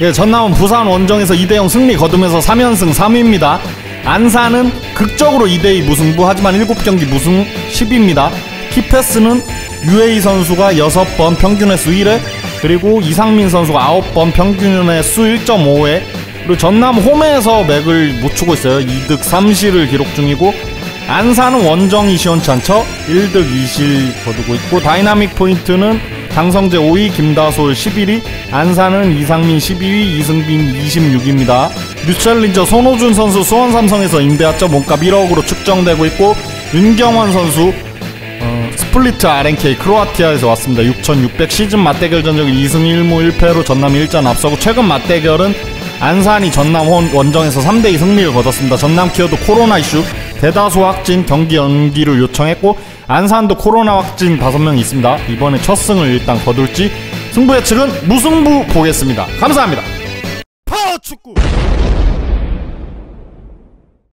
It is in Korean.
예, 전남은 부산 원정에서 2대0 승리 거두면서 3연승 3위입니다. 안산은 극적으로 2대2 무승부 하지만 7경기 무승 10위입니다. 키패스는 UA 선수가 6번 평균 횟수 1회 그리고 이상민 선수가 9번 평균 횟수 1.5회 그리고 전남 홈에서 맥을 못 추고 있어요. 2득 3실을 기록 중이고 안산은 원정이 시원치 않죠. 1득 2실 거두고 있고 dynamic point는 강성재 5위, 김다솔 11위, 안산은 이상민 12위, 이승빈 26위입니다. 뉴챌린저 손호준 선수 수원 삼성에서 임대하점 몸값 1억으로 측정되고 있고 윤경원 선수 어, 스플리트 RNK 크로아티아에서 왔습니다. 6,600 시즌 맞대결 전적 2승 1무 1패로 전남이 1전 앞서고 최근 맞대결은 안산이 전남 원- 원정에서 3대2 승리를 거뒀습니다. 전남 키어도 코로나 이슈 대다수 확진 경기 연기를 요청했고 안산도 코로나 확진 5명 있습니다. 이번에 첫 승을 일단 거둘지 승부 예측은 무승부 보겠습니다. 감사합니다. 파워축구